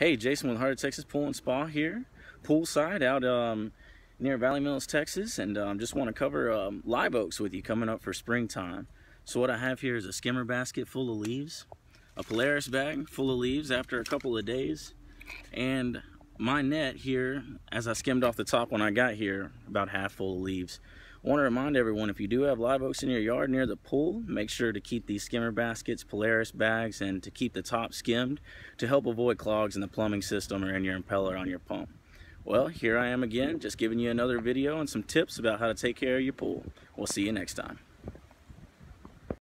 Hey, Jason with Heart of Texas Pool and Spa here, poolside out um, near Valley Mills, Texas, and um, just want to cover um, live oaks with you coming up for springtime. So what I have here is a skimmer basket full of leaves, a Polaris bag full of leaves after a couple of days, and my net here, as I skimmed off the top when I got here, about half full of leaves. I want to remind everyone, if you do have live oaks in your yard near the pool, make sure to keep these skimmer baskets, Polaris bags, and to keep the top skimmed to help avoid clogs in the plumbing system or in your impeller on your pump. Well, here I am again, just giving you another video and some tips about how to take care of your pool. We'll see you next time.